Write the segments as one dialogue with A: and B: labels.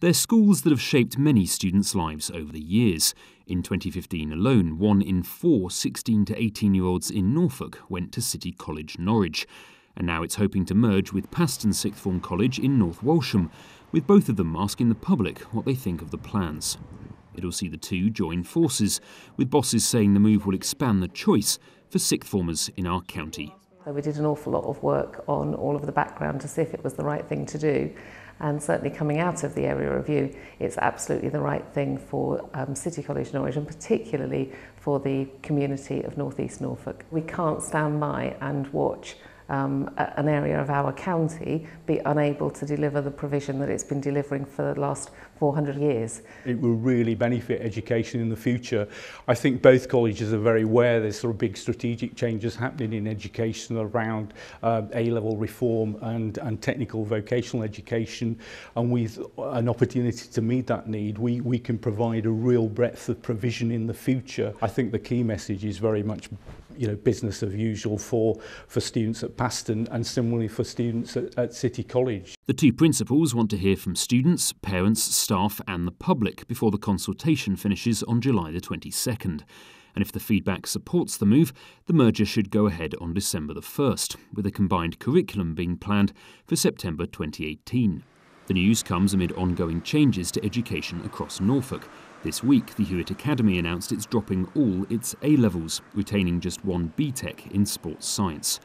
A: They're schools that have shaped many students' lives over the years. In 2015 alone, one in four 16 to 18 year olds in Norfolk went to City College Norwich. And now it's hoping to merge with Paston Sixth Form College in North Walsham, with both of them asking the public what they think of the plans. It'll see the two join forces, with bosses saying the move will expand the choice for sixth formers in our county.
B: We did an awful lot of work on all of the background to see if it was the right thing to do. And certainly coming out of the area review, it's absolutely the right thing for um, City College Norwich and particularly for the community of North East Norfolk. We can't stand by and watch um, an area of our county be unable to deliver the provision that it's been delivering for the last 400 years.
C: It will really benefit education in the future. I think both colleges are very aware there's sort of big strategic changes happening in education around uh, A-level reform and, and technical vocational education and with an opportunity to meet that need we, we can provide a real breadth of provision in the future. I think the key message is very much you know, business as usual for, for students at Paston and similarly for students at, at City College.
A: The two principals want to hear from students, parents, staff and the public before the consultation finishes on July the 22nd. And if the feedback supports the move, the merger should go ahead on December the 1st, with a combined curriculum being planned for September 2018. The news comes amid ongoing changes to education across Norfolk, This week, the Hewett Academy announced it's dropping all its A levels, retaining just one BTEC in sports science.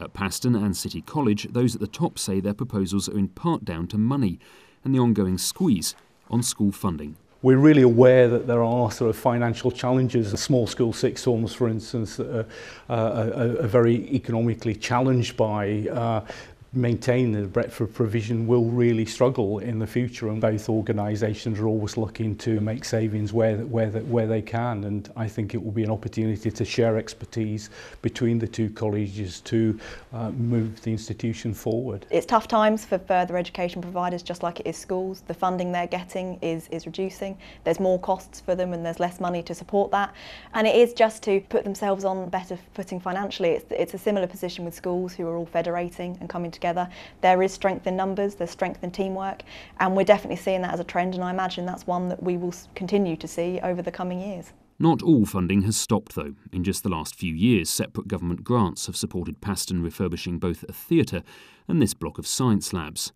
A: At Paston and City College, those at the top say their proposals are in part down to money and the ongoing squeeze on school funding.
C: We're really aware that there are sort of financial challenges. Small school six forms, for instance, uh, are, are very economically challenged by uh, maintain the breadth of provision will really struggle in the future and both organisations are always looking to make savings where, where, where they can and I think it will be an opportunity to share expertise between the two colleges to uh, move the institution forward.
D: It's tough times for further education providers just like it is schools. The funding they're getting is, is reducing. There's more costs for them and there's less money to support that and it is just to put themselves on better footing financially. It's, it's a similar position with schools who are all federating and coming together. There is strength in numbers, there's strength in teamwork, and we're definitely seeing that as a trend, and I imagine that's one that we will continue to see over the coming years.
A: Not all funding has stopped, though. In just the last few years, separate government grants have supported Paston refurbishing both a theatre and this block of science labs.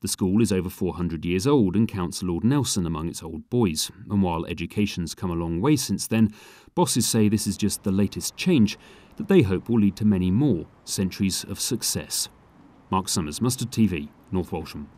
A: The school is over 400 years old and counts Lord Nelson among its old boys. And while education's come a long way since then, bosses say this is just the latest change that they hope will lead to many more centuries of success. Mark Summers, Mustard TV, North Walsham.